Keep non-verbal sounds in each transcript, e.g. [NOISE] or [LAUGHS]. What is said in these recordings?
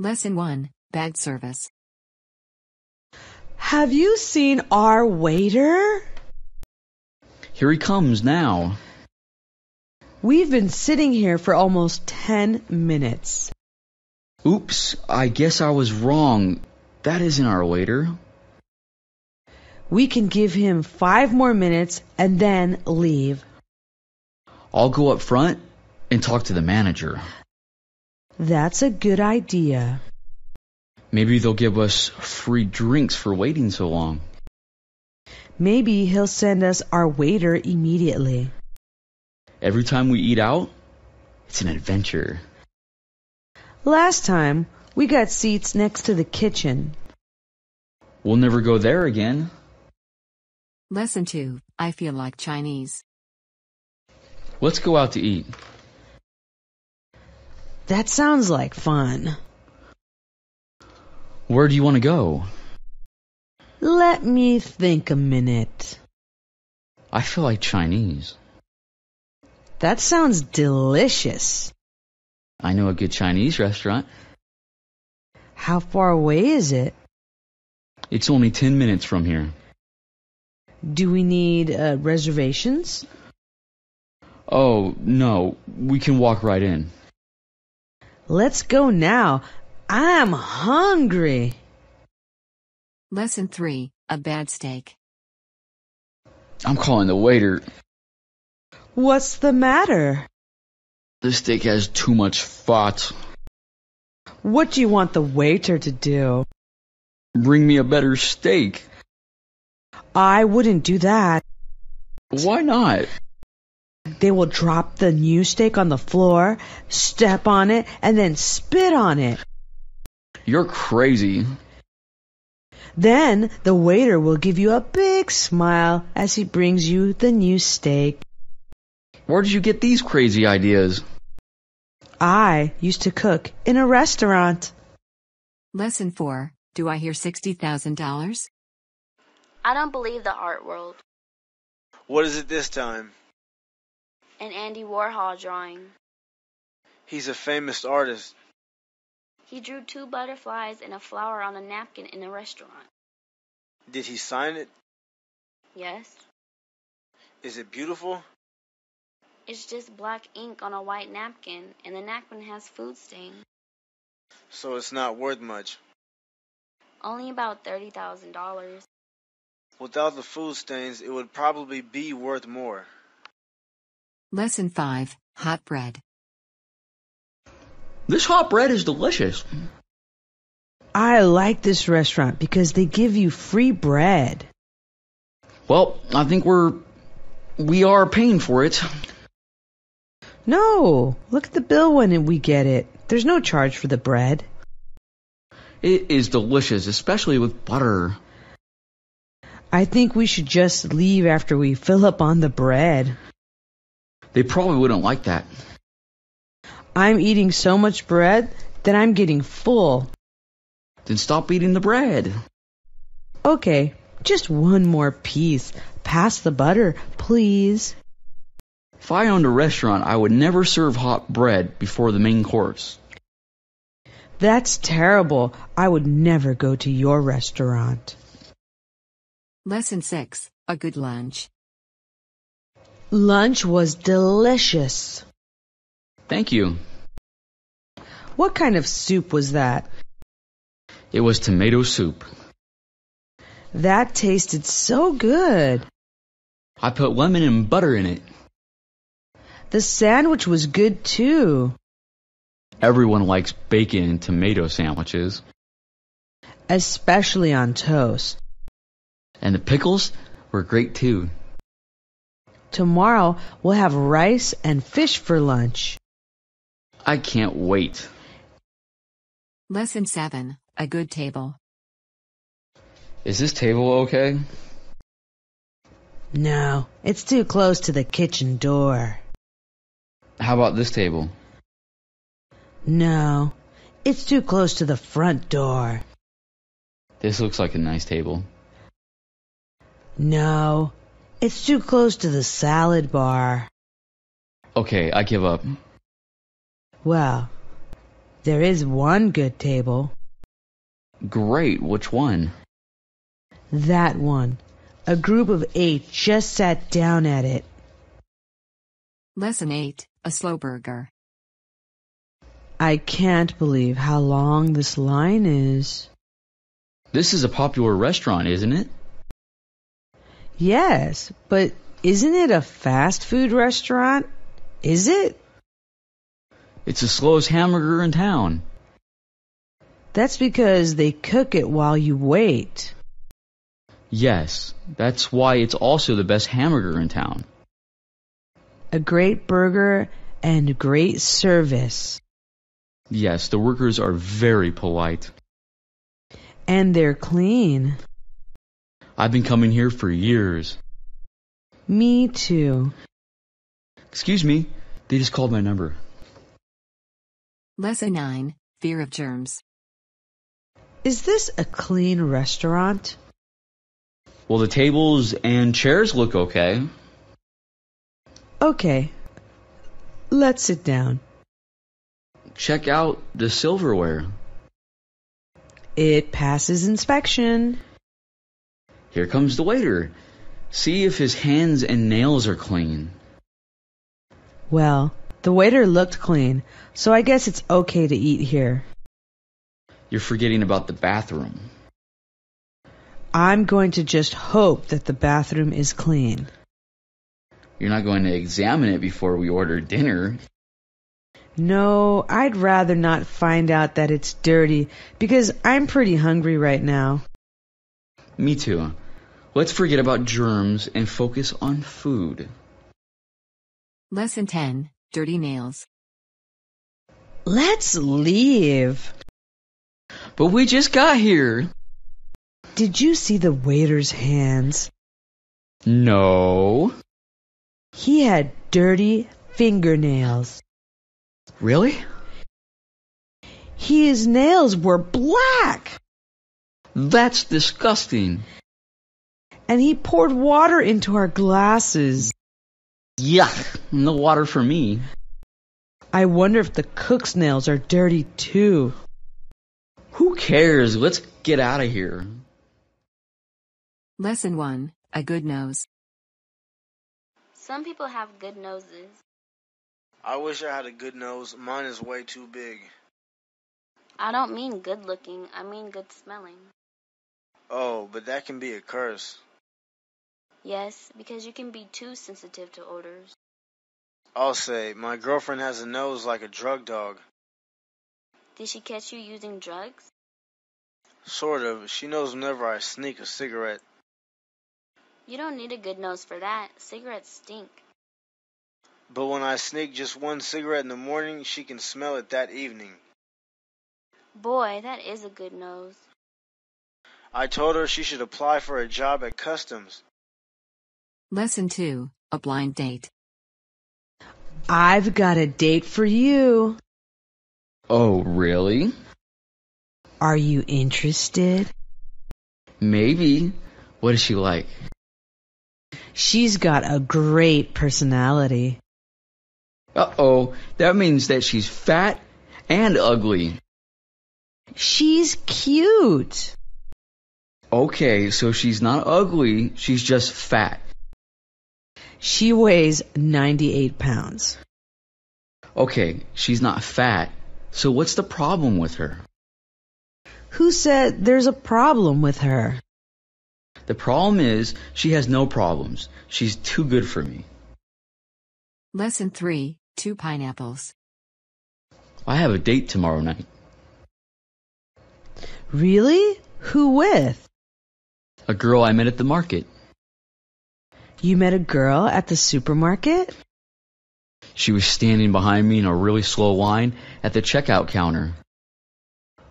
Lesson 1 Bad Service. Have you seen our waiter? Here he comes now. We've been sitting here for almost 10 minutes. Oops, I guess I was wrong. That isn't our waiter. We can give him five more minutes and then leave. I'll go up front and talk to the manager. That's a good idea. Maybe they'll give us free drinks for waiting so long. Maybe he'll send us our waiter immediately. Every time we eat out, it's an adventure. Last time, we got seats next to the kitchen. We'll never go there again. Lesson 2 I feel like Chinese. Let's go out to eat. That sounds like fun. Where do you want to go? Let me think a minute. I feel like Chinese. That sounds delicious. I know a good Chinese restaurant. How far away is it? It's only 10 minutes from here. Do we need uh, reservations? Oh, no, we can walk right in. Let's go now. I'm hungry. Lesson 3 A Bad Steak. I'm calling the waiter. What's the matter? This steak has too much fat. What do you want the waiter to do? Bring me a better steak. I wouldn't do that. Why not? They will drop the new steak on the floor, step on it, and then spit on it. You're crazy. Then the waiter will give you a big smile as he brings you the new steak. Where did you get these crazy ideas? I used to cook in a restaurant. Lesson 4 Do I hear $60,000? I don't believe the art world. What is it this time? An Andy Warhol drawing. He's a famous artist. He drew two butterflies and a flower on a napkin in a restaurant. Did he sign it? Yes. Is it beautiful? It's just black ink on a white napkin, and the napkin has food stains. So it's not worth much. Only about $30,000. Without the food stains, it would probably be worth more. Lesson 5 Hot Bread. This hot bread is delicious. I like this restaurant because they give you free bread. Well, I think we're we are paying for it. No, look at the bill when we get it. There's no charge for the bread. It is delicious, especially with butter. I think we should just leave after we fill up on the bread. They probably wouldn't like that. I'm eating so much bread that I'm getting full. Then stop eating the bread. Okay, just one more piece. Pass the butter, please. If I owned a restaurant, I would never serve hot bread before the main course. That's terrible. I would never go to your restaurant. Lesson 6 A Good Lunch. Lunch was delicious. Thank you. What kind of soup was that? It was tomato soup. That tasted so good. I put lemon and butter in it. The sandwich was good too. Everyone likes bacon and tomato sandwiches. Especially on toast. And the pickles were great too. Tomorrow we'll have rice and fish for lunch. I can't wait. Lesson 7 A Good Table. Is this table okay? No, it's too close to the kitchen door. How about this table? No, it's too close to the front door. This looks like a nice table. No, it's too close to the salad bar. Okay, I give up. Well, There is one good table. Great, which one? That one. A group of eight just sat down at it. Lesson 8 A Slow Burger. I can't believe how long this line is. This is a popular restaurant, isn't it? Yes, but isn't it a fast food restaurant? Is it? It's the slowest hamburger in town. That's because they cook it while you wait. Yes, that's why it's also the best hamburger in town. A great burger and great service. Yes, the workers are very polite. And they're clean. I've been coming here for years. Me too. Excuse me, they just called my number. Lesson 9 Fear of Germs. Is this a clean restaurant? Well, the tables and chairs look okay. Okay. Let's sit down. Check out the silverware. It passes inspection. Here comes the waiter. See if his hands and nails are clean. Well, the waiter looked clean, so I guess it's okay to eat here. You're forgetting about the bathroom. I'm going to just hope that the bathroom is clean. You're not going to examine it before we order dinner. No, I'd rather not find out that it's dirty because I'm pretty hungry right now. Me too. Let's forget about germs and focus on food. Lesson 10 Dirty Nails. Let's leave. But we just got here. Did you see the waiter's hands? No. He had dirty fingernails. Really? His nails were black. That's disgusting. And he poured water into our glasses. Yuck. No water for me. I wonder if the cook's nails are dirty too. Who cares? Let's get out of here. Lesson 1 A Good Nose. Some people have good noses. I wish I had a good nose. Mine is way too big. I don't mean good looking, I mean good smelling. Oh, but that can be a curse. Yes, because you can be too sensitive to odors. I'll say, my girlfriend has a nose like a drug dog. Did she catch you using drugs? Sort of. She knows whenever I sneak a cigarette. You don't need a good nose for that. Cigarettes stink. But when I sneak just one cigarette in the morning, she can smell it that evening. Boy, that is a good nose. I told her she should apply for a job at customs. Lesson 2 A Blind Date. I've got a date for you. Oh, really? Are you interested? Maybe. What is she like? She's got a great personality. Uh oh, that means that she's fat and ugly. She's cute. Okay, so she's not ugly, she's just fat. She weighs 98 pounds. Okay, she's not fat, so what's the problem with her? Who said there's a problem with her? The problem is she has no problems. She's too good for me. Lesson 3 Two Pineapples. I have a date tomorrow night. Really? Who with? A girl I met at the market. You met a girl at the supermarket? She was standing behind me in a really slow line at the checkout counter.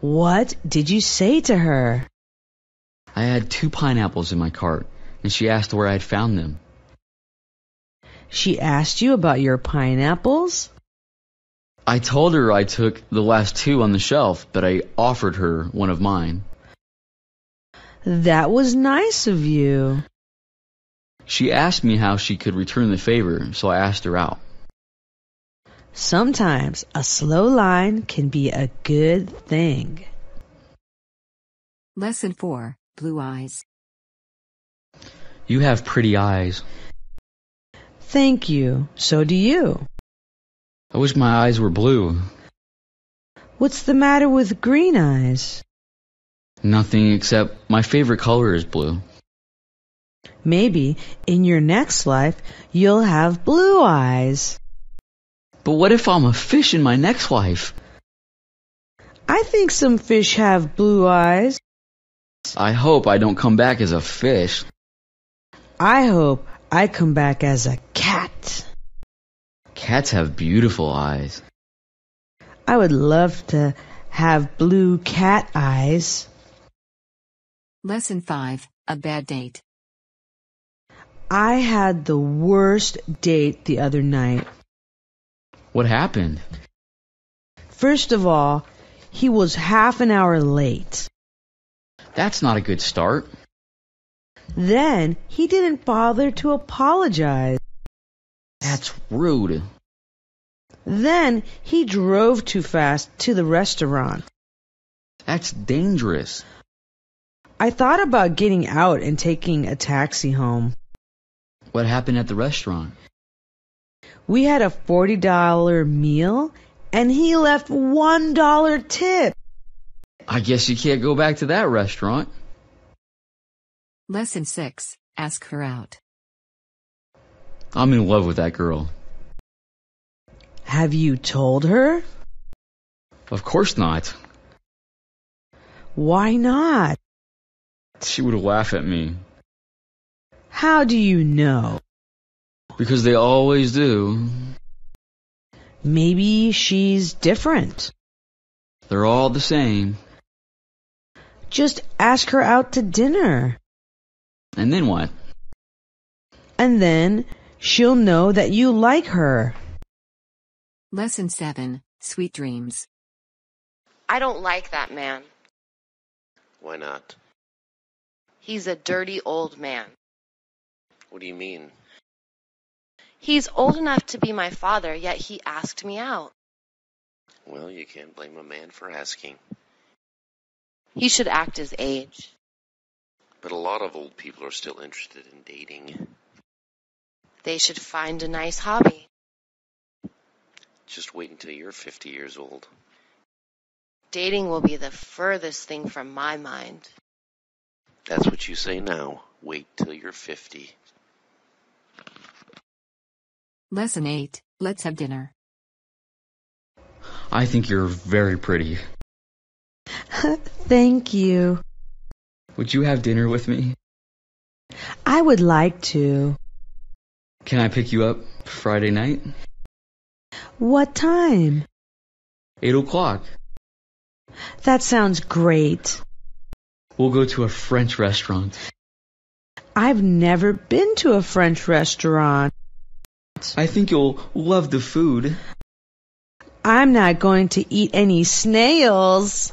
What did you say to her? I had two pineapples in my cart, and she asked where I had found them. She asked you about your pineapples? I told her I took the last two on the shelf, but I offered her one of mine. That was nice of you. She asked me how she could return the favor, so I asked her out. sometimes a slow line can be a good thing. Lesson 4 Blue Eyes. You have pretty eyes. Thank you. So do you. I wish my eyes were blue. What's the matter with green eyes? Nothing except my favorite color is blue. Maybe in your next life you'll have blue eyes. But what if I'm a fish in my next life? I think some fish have blue eyes. I hope I don't come back as a fish. I hope I come back as a cat. Cats have beautiful eyes. I would love to have blue cat eyes. Lesson 5 A Bad Date. I had the worst date the other night. What happened? First of all, he was half an hour late. That's not a good start. Then he didn't bother to apologize. That's rude. Then he drove too fast to the restaurant. That's dangerous. I thought about getting out and taking a taxi home. What happened at the restaurant? We had a $40 meal and he left $1 tip. I guess you can't go back to that restaurant. Lesson 6 Ask her out. I'm in love with that girl. Have you told her? Of course not. Why not? She would laugh at me. How do you know? Because they always do. Maybe she's different. They're all the same. Just ask her out to dinner. And then what? And then she'll know that you like her. Lesson 7 Sweet Dreams. I don't like that man. Why not? He's a dirty old man. What do you mean? He's old enough to be my father, yet he asked me out. Well, you can't blame a man for asking. He should act his age. But a lot of old people are still interested in dating. They should find a nice hobby. Just wait until you're 50 years old. Dating will be the furthest thing from my mind. That's what you say now. Wait till you're 50. Lesson 8 Let's have dinner. I think you're very pretty. [LAUGHS] Thank you. Would you have dinner with me? I would like to. Can I pick you up Friday night? What time? Eight o'clock. That sounds great. We'll go to a French restaurant. I've never been to a French restaurant. I think you'll love the food. I'm not going to eat any snails.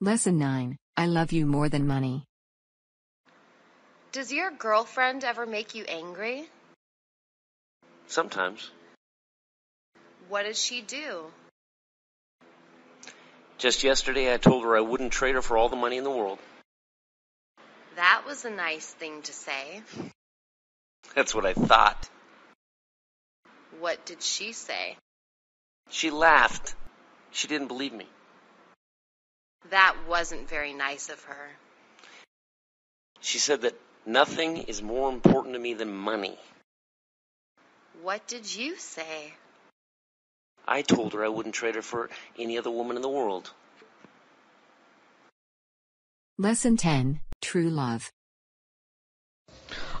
Lesson 9 I love you more than money. Does your girlfriend ever make you angry? Sometimes. What does she do? Just yesterday I told her I wouldn't trade her for all the money in the world. That was a nice thing to say. That's what I thought. What did she say? She laughed. She didn't believe me. That wasn't very nice of her. She said that nothing is more important to me than money. What did you say? I told her I wouldn't trade her for any other woman in the world. Lesson 10 True Love.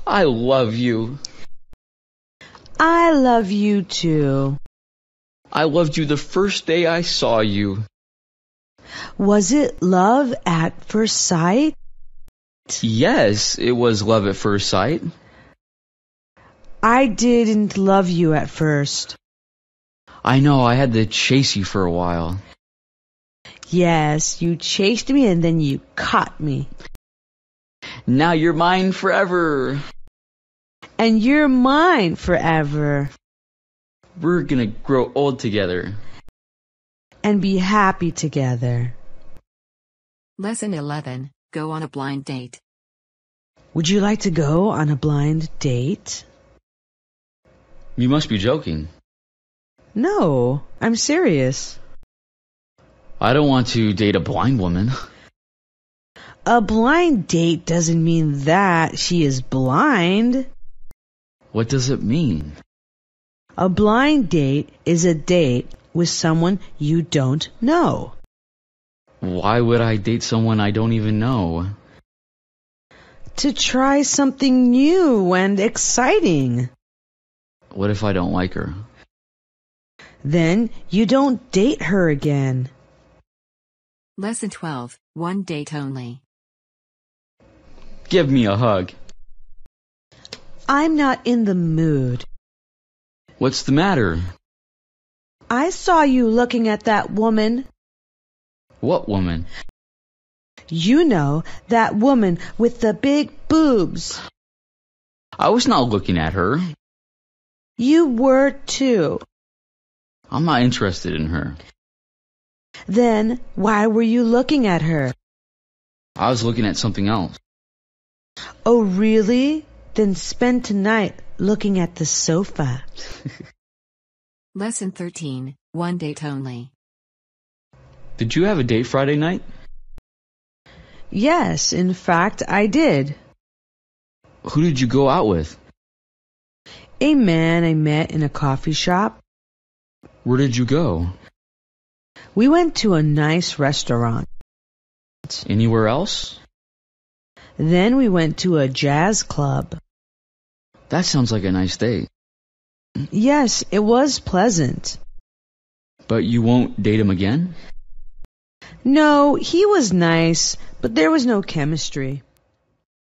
I love you. I love you too. I loved you the first day I saw you. Was it love at first sight? Yes, it was love at first sight. I didn't love you at first. I know, I had to chase you for a while. Yes, you chased me and then you caught me. Now you're mine forever. And you're mine forever. We're gonna grow old together. and be happy together. Lesson 11 Go on a blind date. Would you like to go on a blind date? You must be joking. No, I'm serious. I don't want to date a blind woman. A blind date doesn't mean that she is blind. What does it mean? A blind date is a date with someone you don't know. Why would I date someone I don't even know? To try something new and exciting. What if I don't like her? Then you don't date her again. Lesson 12 One date only. Give me a hug. I'm not in the mood. What's the matter? I saw you looking at that woman. What woman? You know, that woman with the big boobs. I was not looking at her. You were too. I'm not interested in her. Then why were you looking at her? I was looking at something else. Oh, really? Then spend tonight looking at the sofa. [LAUGHS] Lesson 13 One date only. Did you have a date Friday night? Yes, in fact, I did. Who did you go out with? A man I met in a coffee shop. Where did you go? We went to a nice restaurant. Anywhere else? Then we went to a jazz club. That sounds like a nice date. Yes, it was pleasant. But you won't date him again? No, he was nice, but there was no chemistry.